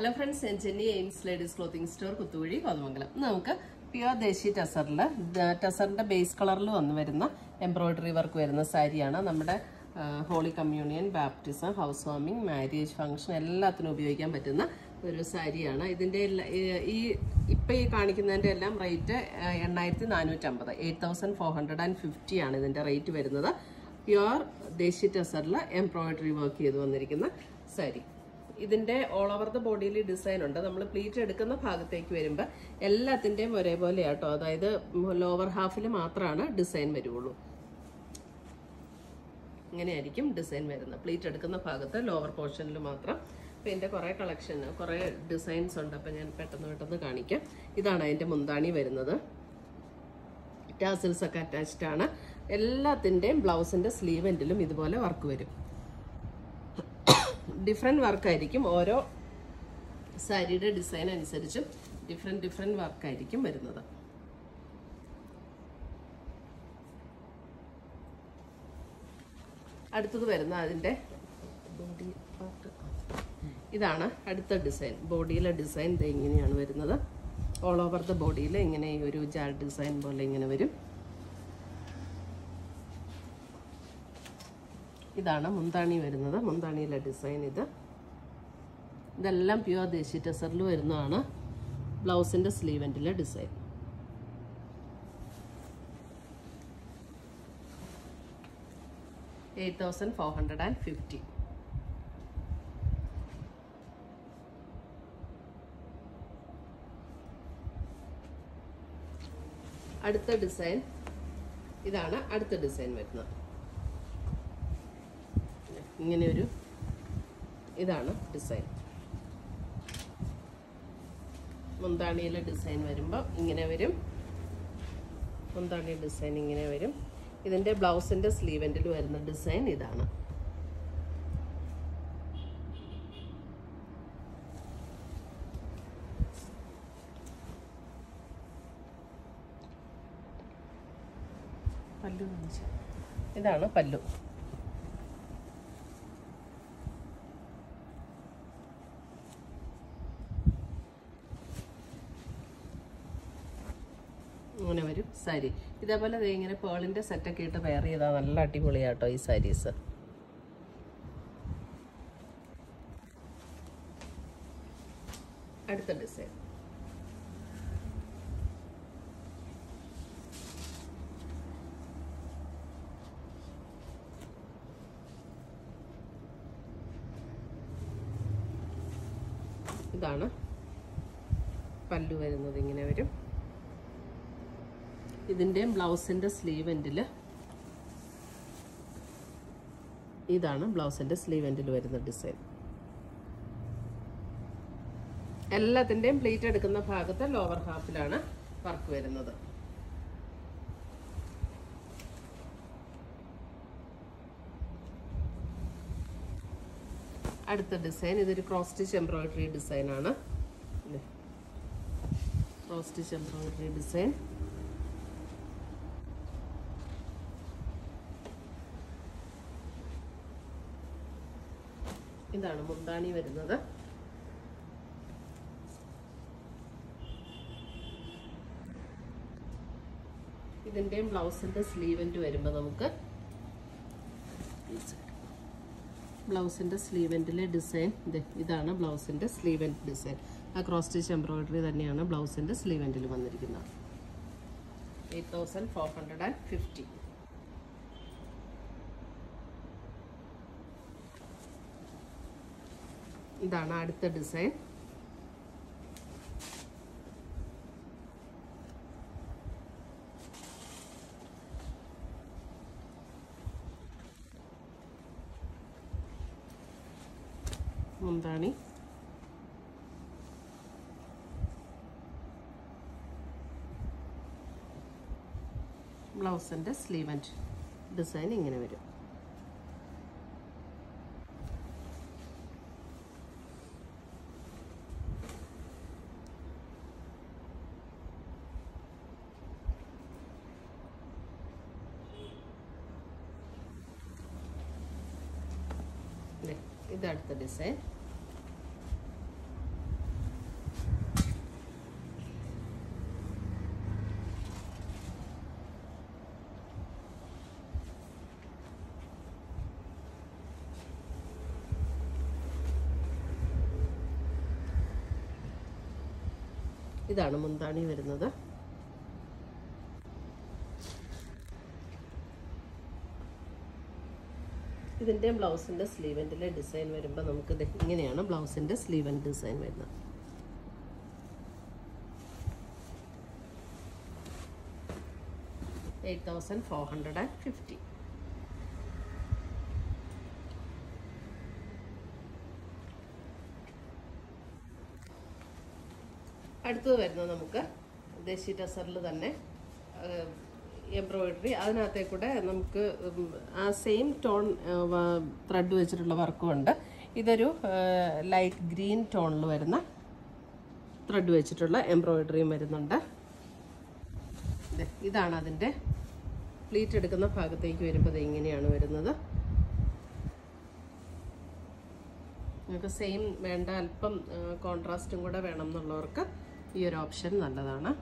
Hello friends ഞാൻ Jenny Aims ladies clothing store Kuthuvazhi Kothamangalam. നമുക്ക് pure desi ടസറിൽ ടസറിന്റെ ബേസ് കളറിൽ വന്നു വരുന്ന എംബ്രോയിഡറി വർക്ക് വരുന്ന സാരിയാണ് നമ്മുടെ holy communion baptism house warming marriage function എല്ലാത്തിനും ഉപയോഗിക്കാൻ പറ്റുന്ന ഒരു സാരിയാണ്. ഇതിന്റെ ഈ- ഇപ്പം ഈ കാണിക്കുന്നതിന്റെ എല്ലാം റേറ്റ് എണ്ണായിരത്തി നാനൂറ്റമ്പത് eight thousand four hundred and fifty ആണ് ഇതിന്റെ റേറ്റ് വരുന്നത്. പ്യുവർ ദേശി ടസറിൽ എംബ്രോയിഡറി വർക്ക് ചെയ്ത് വന്നിരിക്കുന്ന സാരി. ഇതിന്റെ ഓൾ ഓവർ ദ ബോഡിയിൽ ഡിസൈൻ ഉണ്ട്. നമ്മൾ പ്ലീറ്റ് എടുക്കുന്ന ഭാഗത്തേക്ക് വരുമ്പോൾ എല്ലാത്തിന്റെയും ഒരേപോലെ ആട്ടോ അതായത് ലോവർ ഹാഫിൽ മാത്രമാണ് ഡിസൈൻ വരുള്ളൂ. ഇങ്ങനെയായിരിക്കും ഡിസൈൻ വരുന്നത്. പ്ലീറ്റ് എടുക്കുന്ന ഭാഗത്ത് ലോവർ പോർഷനിൽ മാത്രം. അപ്പം എന്റെ കുറേ കളക്ഷൻ കുറേ ഡിസൈൻസ് ഉണ്ട്. അപ്പം ഞാൻ പെട്ടെന്ന് പെട്ടെന്ന് കാണിക്കാം. ഇതാണ് അതിന്റെ മുന്താണി വരുന്നത്. ടാസിൽസ് ഒക്കെ അറ്റാച്ച്ഡ് ആണ്. എല്ലാത്തിന്റെയും ബ്ലൗസിന്റെ സ്ലീവ് ഇതുപോലെ വർക്ക് വരും. ഡിഫറെന്റ് വർക്കായിരിക്കും ഓരോ സാരിയുടെ ഡിസൈൻ അനുസരിച്ചും ഡിഫറെന്റ് ഡിഫറെന്റ് വർക്കായിരിക്കും വരുന്നത്. അടുത്തത് വരുന്ന അതിന്റെ ബോഡി പാർട്ട് ഇതാണ് അടുത്ത ഡിസൈൻ ബോഡിയിലെ ഡിസൈൻ ഇങ്ങനെയാണ് വരുന്നത്. ഓൾ ഓവർ ദ ബോഡിയിൽ ഇങ്ങനെ ഒരു ജാൽ ഡിസൈൻ പോലെ ഇങ്ങനെ വരും. ഇതാണ് മുന്താണി വരുന്നത്. മുന്താണിയിലെ ഡിസൈൻ ഇത്. ഇതെല്ലാം പ്യുവർ ദേശി ടെസറിൽ വരുന്നതാണ് ബ്ലൗസിന്റെ സ്ലീവെന്റിലെ design. Eight thousand four hundred and fifty. അടുത്ത ഡിസൈൻ. ഇതാണ് അടുത്ത ഡിസൈൻ വരുന്നത്. ഇങ്ങനെ ഒരു ഇതാണ് ഡിസൈൻ മുന്താണിയിലെ ഡിസൈൻ വരുമ്പോൾ ഇങ്ങനെ വരും. മുന്താണി ഡിസൈൻ ഇങ്ങനെ വരും. ഇതിന്റെ ബ്ലൗസിന്റെ സ്ലീവെന്റിൽ വരുന്ന ഡിസൈൻ ഇതാണ്. പല്ലു ഇതാണ് പല്ലു ഇങ്ങനെ വരും സാരി. ഇതേപോലെ ഇങ്ങനെ പേളിന്റെ സെറ്റൊക്കെ ഇട്ട് വെയർ ചെയ്താൽ നല്ല അടിപൊളിയാട്ടോ ഈ സാരീസ് അടുത്ത ഡിസൈൻ ഇതാണ്. പല്ലു വരുന്നത് ഇങ്ങനെ വരും. ഇതിന്റെയും ബ്ലൗസിന്റെ സ്ലീവ് എൻഡിൽ. ഇതാണ് ബ്ലൗസിന്റെ സ്ലീവ് എൻഡിൽ വരുന്ന ഡിസൈൻ. എല്ലാത്തിന്റെയും പ്ലീറ്റ് എടുക്കുന്ന ഭാഗത്ത് ലോവർ ഹാഫിലാണ് വർക്ക് വരുന്നത്. അടുത്ത ഡിസൈൻ ഇതൊരു ക്രോസ് സ്റ്റിച്ച് എംബ്രോയിഡറി ഡിസൈനാണ്. Cross stitch embroidery design. ഇതാണ് മുന്താണി വരുന്നത്. ഇതിന്റെയും ബ്ലൗസിന്റെ സ്ലീവെന്റ് വരുമ്പോൾ നമുക്ക് ബ്ലൗസിന്റെ സ്ലീവെന്റിലെ ഡിസൈൻ. ഇതാണ് ബ്ലൗസിന്റെ സ്ലീവെന്റ് ഡിസൈൻ. ആ ക്രോസ് സ്റ്റിച്ച് എംബ്രോയിഡറി തന്നെയാണ് ബ്ലൗസിന്റെ സ്ലീവെന്റിൽ വന്നിരിക്കുന്നത്. Eight thousand four hundred and fifty ഇതാണ് അടുത്ത ഡിസൈൻ. മുന്താണി. ബ്ലൗസിന്റെ സ്ലീവന്റ് ഡിസൈൻ ഇങ്ങനെ വരും. ഇതടുത്ത ഡിസൈൻ ഇതാണ് മുന്താണി വരുന്നത്. ഇതിന്റെ ബ്ലൗസിന്റെ സ്ലീവെന്റിലെ ഡിസൈൻ വരുമ്പോൾ നമുക്ക് ഇങ്ങനെയാണ് ബ്ലൗസിന്റെ സ്ലീവൻ ഡിസൈൻ വരുന്നത്. Eight thousand four hundred and fifty അടുത്തത് വരുന്നത് നമുക്ക് ദേശി ടസറിൽ തന്നെ എംബ്രോയിഡറി അതിനകത്തേ കൂടെ നമുക്ക് ആ സെയിം ടോൺ ത്രെഡ് വെച്ചിട്ടുള്ള വർക്കും ഉണ്ട് ഇതൊരു ലൈറ്റ് ഗ്രീൻ ടോണിൽ വരുന്ന ത്രെഡ് വെച്ചിട്ടുള്ള എംബ്രോയിഡറിയും വരുന്നുണ്ട്. ഇതാണ് അതിന്റെ പ്ലീറ്റ് എടുക്കുന്ന ഭാഗത്തേക്ക് വരുമ്പോൾ അത് ഇങ്ങനെയാണ് വരുന്നത്. നിങ്ങൾക്ക് സെയിം വേണ്ട അല്പം കോൺട്രാസ്റ്റും കൂടെ വേണം എന്നുള്ളവർക്ക് ഈ ഒരു ഓപ്ഷൻ നല്ലതാണ്.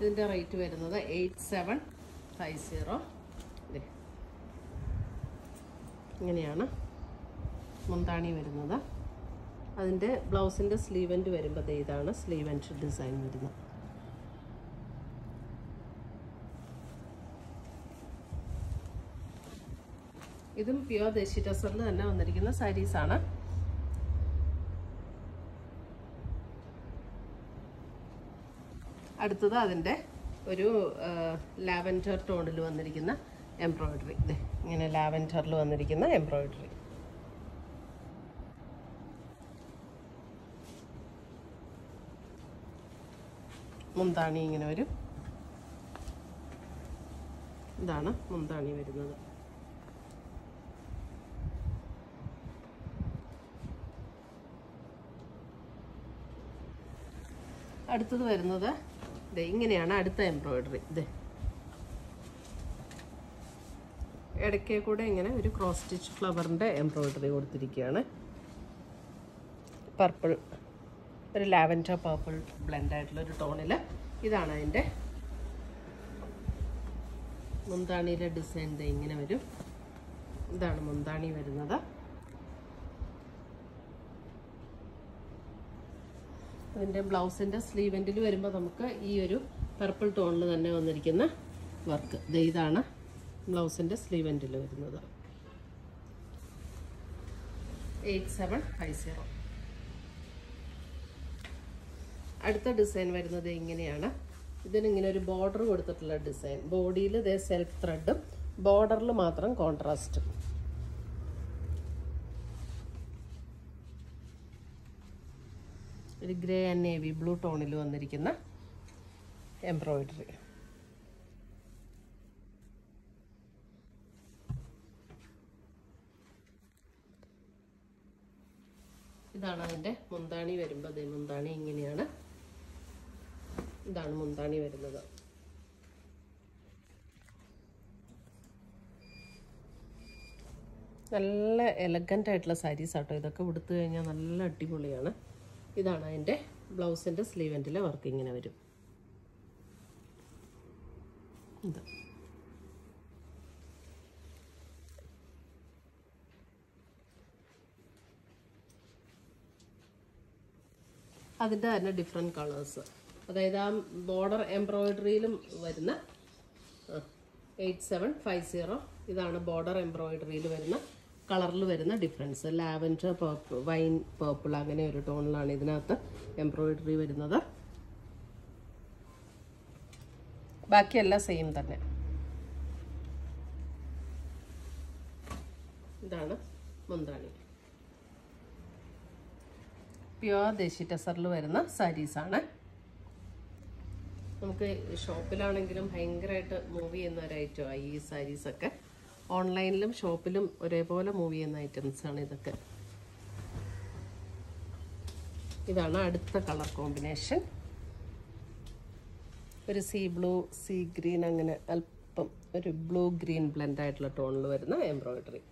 ഇതിന്റെ റേറ്റ് വരുന്നത് എയ്റ്റ് സെവൻ ഫൈവ് സീറോ. ഇങ്ങനെയാണ് മുന്താണി വരുന്നത്. അതിന്റെ ബ്ലൗസിന്റെ സ്ലീവന്റ് വരുമ്പോൾ ഇതാണ് സ്ലീവന്റ് ഡിസൈൻ വരുന്നത്. ഇതും പ്യുവർ ദേശി ടസറിൽ തന്നെ വന്നിരിക്കുന്ന സാരീസാണ് അടുത്തത് അതിന്റെ ഒരു ലാവൻഡർ ടോണിൽ വന്നിരിക്കുന്ന എംബ്രോയിഡറി. ഇങ്ങനെ ലാവൻഡറിൽ വന്നിരിക്കുന്ന എംബ്രോയിഡറി. മുന്താണി ഇങ്ങനെ വരും ഇതാണ് മുന്താണി വരുന്നത്. അടുത്തത് വരുന്നത് ദേ ഇങ്ങനെയാണ് അടുത്ത എംബ്രോയിഡറി ഇത് ഇടയ്ക്ക് കൂടെ ഇങ്ങനെ ഒരു ക്രോസ് സ്റ്റിച്ച് ഫ്ലവറിന്റെ എംബ്രോയിഡറി കൊടുത്തിരിക്കുകയാണ്. പർപ്പിൾ ഒരു ലാവൻഡർ പർപ്പിൾ ബ്ലെൻഡ് ആയിട്ടുള്ള ഒരു ടോണിൽ ഇതാണ് അതിന്റെ മുന്താണിയിലെ ഡിസൈൻ ഇങ്ങനെ വരും. ഇതാണ് മുന്താണി വരുന്നത്. അതിന്റെ ബ്ലൗസിന്റെ സ്ലീവെന്റിൽ വരുമ്പോൾ നമുക്ക് ഈ ഒരു പർപ്പിൾ ടോണിൽ തന്നെ വന്നിരിക്കുന്ന വർക്ക് ഇതാണ് ബ്ലൗസിന്റെ സ്ലീവെന്റിൽ വരുന്നത്. എയ്റ്റ് സെവൻ ഫൈവ് സീറോ അടുത്ത ഡിസൈൻ വരുന്നത് ഇങ്ങനെയാണ്. ഇതിനിങ്ങനെ ഒരു ബോർഡർ കൊടുത്തിട്ടുള്ള ഡിസൈൻ ബോഡിയിൽ ഇതേ സെൽഫ് ത്രെഡും ബോർഡറിൽ മാത്രം കോൺട്രാസ്റ്റും ഒരു ഗ്രേ ആൻഡ് നേവി ബ്ലൂ ടോണിൽ വന്നിരിക്കുന്ന എംബ്രോയിഡറി. ഇതാണ് അതിന്റെ മുന്താണി വരുമ്പോൾ അതേ മുന്താണി ഇങ്ങനെയാണ്. ഇതാണ് മുന്താണി വരുന്നത്. നല്ല എലഗന്റ് ആയിട്ടുള്ള സാരീസ് ആട്ടോ. ഇതൊക്കെ ഉടുത്തു കഴിഞ്ഞാൽ നല്ല അടിപൊളിയാണ്. ഇതാണ് അതിന്റെ ബ്ലൗസിന്റെ സ്ലീവെന്റിലെ വർക്ക് ഇങ്ങനെ വരും. അതിന്റെ തന്നെ ഡിഫറെന്റ് കളേഴ്സ് അതായത് ആ ബോർഡർ എംബ്രോയിഡറിയിലും വരുന്ന എയ്റ്റ് സെവൻ ഫൈവ് സീറോ ഇതാണ് ബോർഡർ എംബ്രോയിഡറിയിൽ വരുന്ന കളറിൽ വരുന്ന difference lavender purple wine purple അങ്ങനെ ഒരു ടോണിലാണ് ഇതിനകത്ത് എംബ്രോയിഡറി വരുന്നത്. ബാക്കിയെല്ലാം സെയിം തന്നെ. ഇതാണ് മുന്താണി. പ്യുവർ ദേശി ടെസറിൽ വരുന്ന സാരീസാണ് നമുക്ക് ഷോപ്പിലാണെങ്കിലും ഭയങ്കരമായിട്ട് മൂവ് ചെയ്യുന്ന ഒരു ഐറ്റമാണ് ഈ സാരീസൊക്കെ ഓൺലൈനിലും ഷോപ്പിലും ഒരേപോലെ മൂവ് ചെയ്യുന്ന ഐറ്റംസ് ആണ് ഇതൊക്കെ. ഇതാണ് അടുത്ത കളർ കോമ്പിനേഷൻ. ഒരു സീ ബ്ലൂ സീ ഗ്രീൻ അങ്ങനെ അല്പം ഒരു ബ്ലൂ ഗ്രീൻ ബ്ലെൻഡ് ആയിട്ടുള്ള ടോണിൽ വരുന്ന എംബ്രോയിഡറി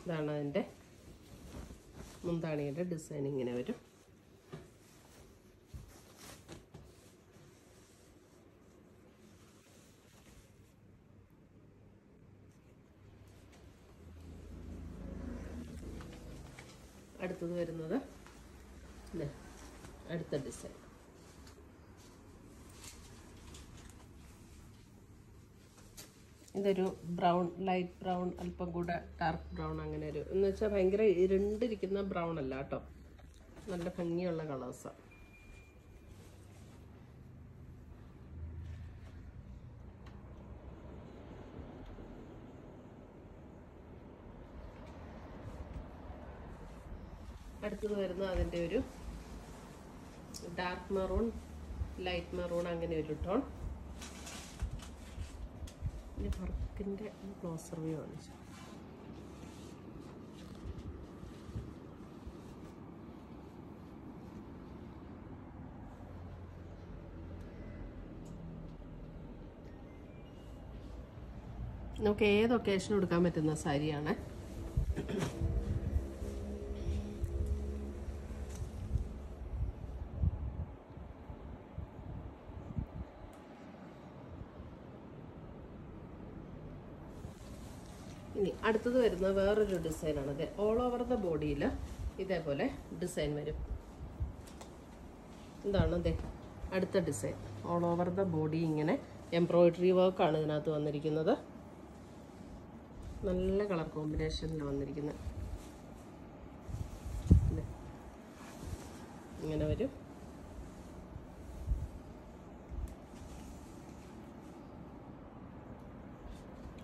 ഇതാണ് അതിന്റെ മുന്താണിയുടെ ഡിസൈൻ ഇങ്ങനെ വരും. അടുത്തത് വരുന്നത് അടുത്ത ഡിസൈൻ ഇതൊരു ബ്രൗൺ ലൈറ്റ് ബ്രൗൺ അല്പം കൂടെ ഡാർക്ക് ബ്രൗൺ അങ്ങനെ ഒരു എന്ന് വെച്ചാൽ ഭയങ്കര ഇരുണ്ടിരിക്കുന്ന ബ്രൗൺ അല്ല കേട്ടോ. നല്ല ഭംഗിയുള്ള കളേഴ്സാണ് അടുത്തത് വരുന്ന അതിന്റെ ഒരു ഡാർക്ക് മെറൂൺ ലൈറ്റ് മെറൂൺ അങ്ങനെ ഒരു ടോൺ ഈ വർക്കിന്റെ ക്ലോസർ വ്യൂ കാണിച്ചു. നമുക്ക് ഏത് ഒക്കേഷനും എടുക്കാൻ പറ്റുന്ന സാരിയാണ്. അടുത്തത് വരുന്ന വേറൊരു ഡിസൈനാണ് ഇത് ഓൾ ഓവർ ദ ബോഡിയിൽ ഇതേപോലെ ഡിസൈൻ വരും. എന്താണ് അതെ അടുത്ത design all over the body ഇങ്ങനെ എംബ്രോയിഡറി വർക്കാണ് ഇതിനകത്ത് വന്നിരിക്കുന്നത്. നല്ല കളർ കോമ്പിനേഷനിൽ വന്നിരിക്കുന്നത്. ഇങ്ങനെ വരും.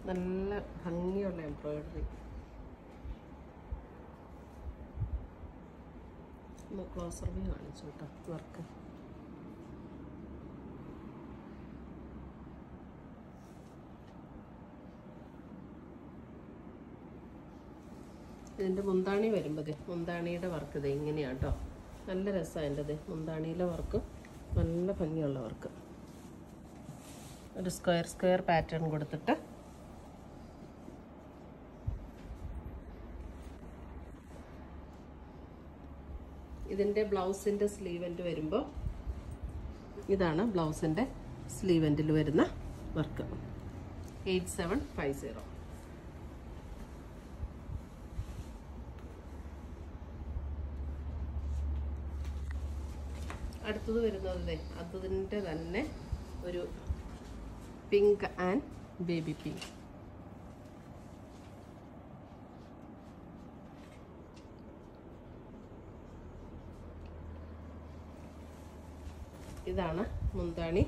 നല്ല ഭംഗിയുള്ള എംബ്രോയിഡറി. ക്ലോസർ വ്യൂ കാണിച്ചു കേട്ടോ വർക്ക്. ഇതിന്റെ മുന്താണി വരുമ്പോൾ മുന്താണിയുടെ വർക്ക് ഇത് ഇങ്ങനെയാണ് കേട്ടോ. നല്ല രസമാണ് എന്റെ മുന്താണിയിലെ വർക്ക്. നല്ല ഭംഗിയുള്ള വർക്ക്. ഒരു സ്ക്വയർ സ്ക്വയർ പാറ്റേൺ കൊടുത്തിട്ട് ഇതിന്റെ ബ്ലൗസിന്റെ സ്ലീവെന്റ് വരുമ്പോൾ ഇതാണ് ബ്ലൗസിന്റെ സ്ലീവെന്റിൽ വരുന്ന work. Eight seven five zero. അടുത്തത് വരുന്നതല്ലേ? അതിന്റെ തന്നെ ഒരു പിങ്ക് ആൻഡ് ബേബി പിങ്ക് ഇതാണ് മുന്താണി.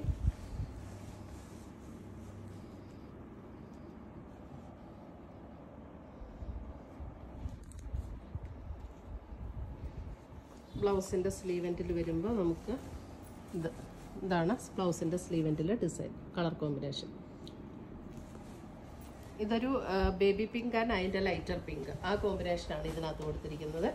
ബ്ലൗസിന്റെ സ്ലീവെന്റിൽ വരുമ്പോൾ നമുക്ക് ഇത് ഇതാണ് ബ്ലൗസിന്റെ സ്ലീവെന്റിലെ ഡിസൈൻ കളർ കോമ്പിനേഷൻ. ഇതൊരു ബേബി പിങ്ക് ആൻഡ് അതിന്റെ ലൈറ്റർ പിങ്ക്. ആ കോമ്പിനേഷനാണ് ഇതിനകത്ത് കൊടുത്തിരിക്കുന്നത്.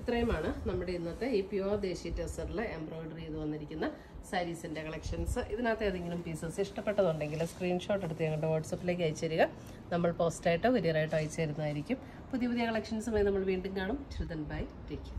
ഇത്രയുമാണ് നമ്മുടെ ഇന്നത്തെ ഈ പ്യുവർ ദേശീയ ടെസറിൽ എംബ്രോയിഡറി ചെയ്ത് വന്നിരിക്കുന്ന സാരീസിന്റെ കളക്ഷൻസ്. ഇതിനകത്ത് ഏതെങ്കിലും പീസസ് ഇഷ്ടപ്പെട്ടതുണ്ടെങ്കിൽ സ്ക്രീൻഷോട്ട് എടുത്ത് ഞങ്ങളുടെ വാട്സപ്പിലേക്ക് അയച്ചു തരിക നമ്മൾ പോസ്റ്റായിട്ടോ കൊരിയറായിട്ടോ അയച്ചു തരുന്നതായിരിക്കും പുതിയ പുതിയ കളക്ഷൻസുമായി നമ്മൾ വീണ്ടും കാണും. ചുതൻ ബൈ ടേക്ക്